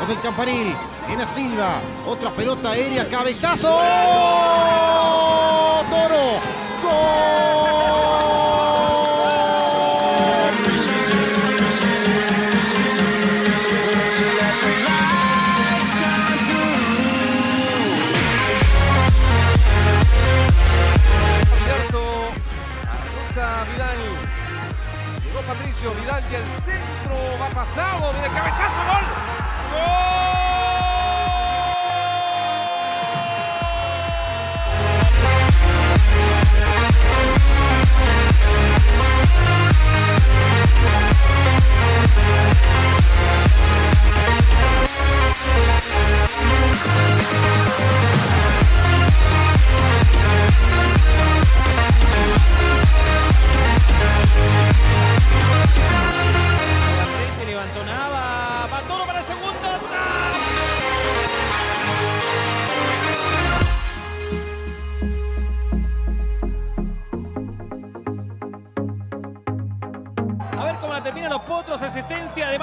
Con el campanil. Viene Silva. Otra pelota aérea. Cabezazo. Toro.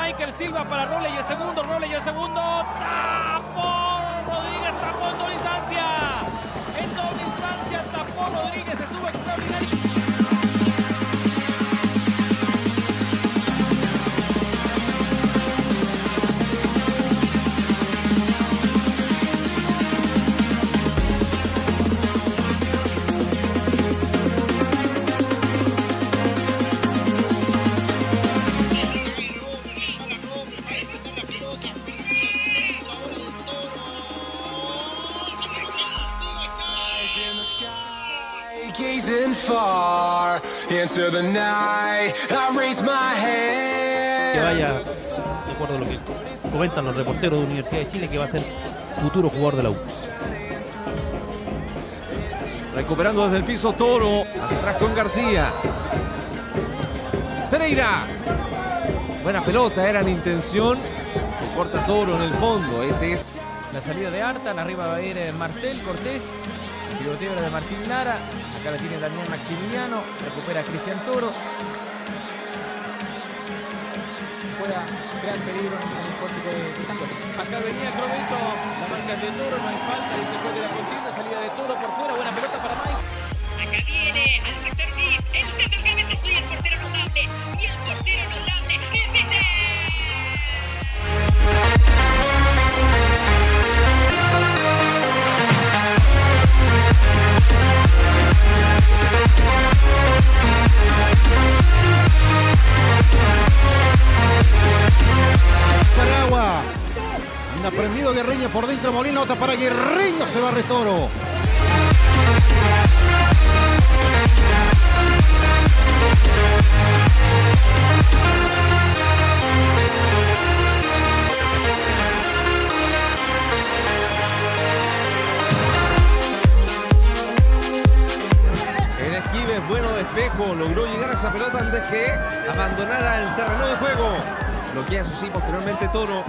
Michael Silva para Roble y el segundo. Roble y el segundo. Tapó Rodríguez. Tapó en doble instancia. En doble instancia tapó Rodríguez. Estuvo sky, gazing far into the night. I raise my hand. que vaya, de acuerdo a lo que comentan los reporteros de Universidad de Chile, que va a ser futuro jugador de la U. Recuperando desde el piso Toro. Hacia atrás con García. Pereira. Buena pelota, era la intención. Corta Toro en el fondo. Este es La salida de Artan, arriba va a ir eh, Marcel Cortés, piloteo era de Martín Lara, acá la tiene Daniel Maximiliano, recupera Cristian Toro. Juega gran peligro en el pórtico de, de San José. Acá venía Crobeto, la marca de Toro, no hay falta, y se fue de la contienda, salida de Toro por fuera, buena pelota para Mike. Acá viene al sector VIP, el centro del cabezazo y el portero notable. Y el portero notable es este. Paragua. Anda prendido Guerriño por dentro. Molina otra para Guerriño. Se va Retoro. Logró llegar a esa pelota antes que abandonara el terreno de juego. Bloquea eso sí, posteriormente Toro.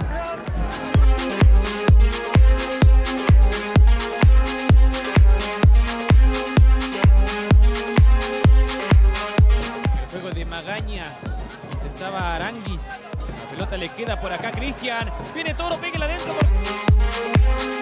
El juego de Magaña, intentaba Aranguis, la pelota le queda por acá Cristian, viene Toro, pégala adentro. por-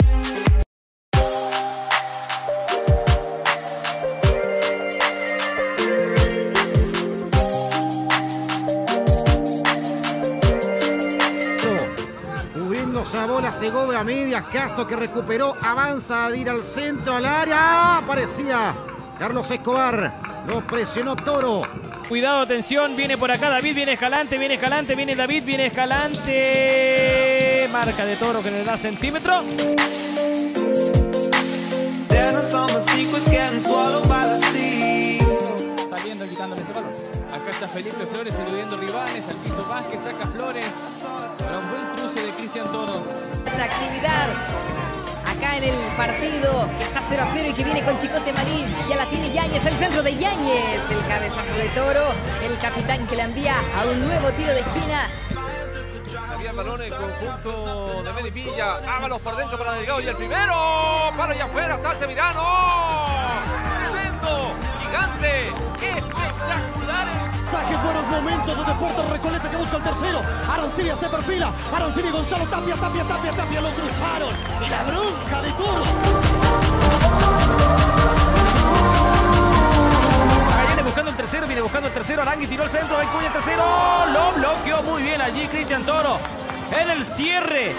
esa bola Segovia a medias. Castro que recuperó. Avanza a ir al centro, al área. ¡Ah! Aparecía Carlos Escobar. Lo presionó Toro. Cuidado, atención, viene por acá David, viene Escalante, viene Escalante, viene David, viene Escalante. Marca de Toro que le da centímetro. Saliendo y quitándole ese balón. Acá está Felipe Flores eludiendo rivales, al piso Vázquez saca Flores. Para un buen cruce de Cristian Toro. Atractividad. acá en el partido. que Está 0 a 0 y que viene con Chicote Marín. Ya la tiene Yáñez, el centro de Yáñez. El cabezazo de Toro. El capitán que la envía a un nuevo tiro de esquina. Había balón en conjunto de Melipilla. Ábalos por dentro para Delgado y el primero. Para allá afuera está Altamirano. Tremendo, gigante, espectacular. Saque buenos momentos donde Puerto Recoleta que busca el tercero. Arancibia se perfila. Arancibia Gonzalo Tapia, Tapia, Tapia, Tapia lo cruzaron. Y la bronca de. Ahí viene buscando el tercero, viene buscando el tercero. Arangui tiró el centro, Cuya el tercero. Lo bloqueó muy bien allí Cristian Toro. En el cierre.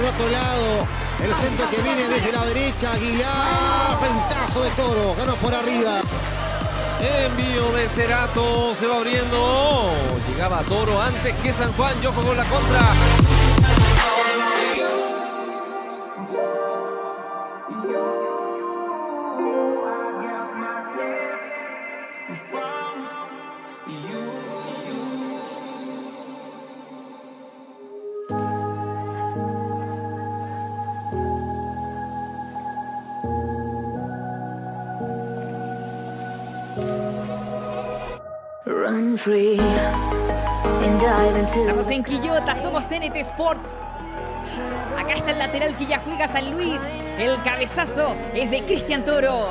Por el otro lado. El centro que viene desde la derecha. Aguilar. Pentazo de toro. Ganó por arriba. Envío de Cerato, se va abriendo. Llegaba Toro antes que San Juan. Yo con la contra. Estamos en Quillota, somos TNT Sports. Acá está el lateral que ya juega San Luis. El cabezazo es de Cristian Toro.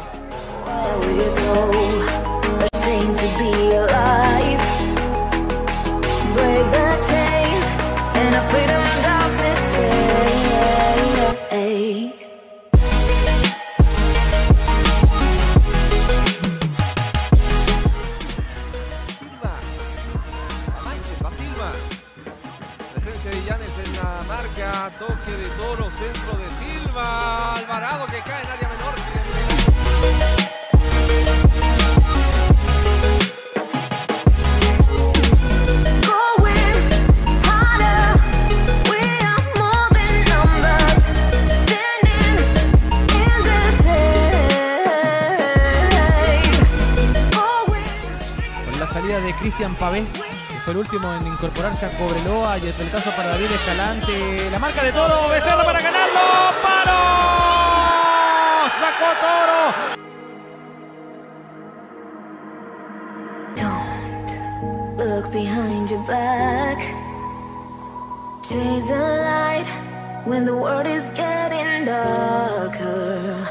Cristian Pavés, fue el último en incorporarse a Cobreloa y el pelotazo para David Escalante. La marca de Toro, Becerra para ganarlo. ¡Palo! ¡Sacó Toro! Don't look behind your back. Chase a light when the world is getting darker.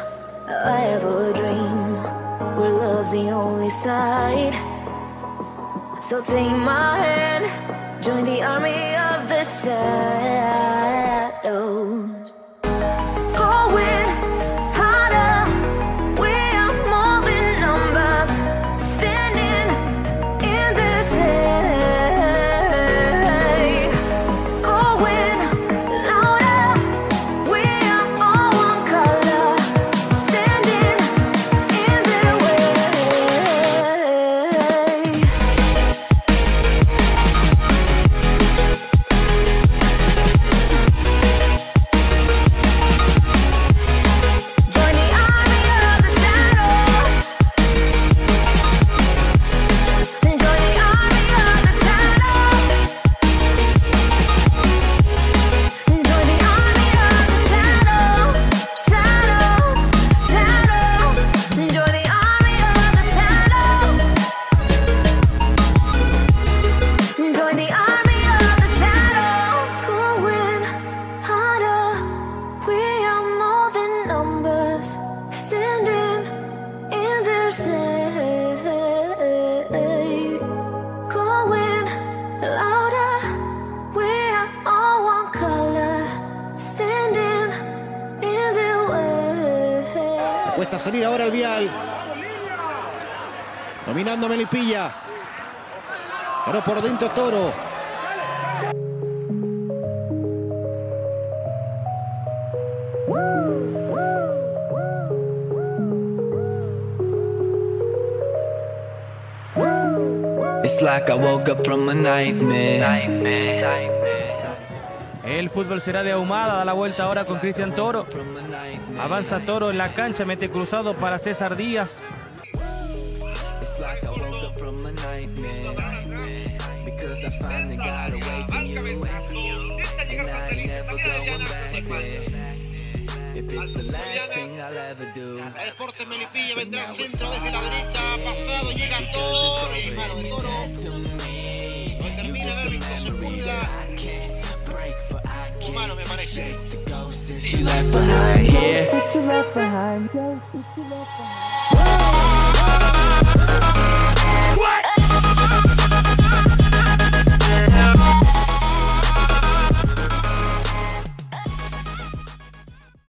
I have a dream where love's the only side. So take my hand, join the army of the shadows. Salir ahora el vial. Dominando Melipilla. Pero por dentro Toro. It's like I woke up from a nightmare. El fútbol será de ahumada, da la vuelta ahora con Cristian Toro. Avanza Toro en la cancha, mete cruzado para César Díaz. Deportes Melipilla vendrá al centro desde la derecha. Pasado, llega mano de Toro. No termina de. break, but I can't shake the ghosts that you left behind. Yeah.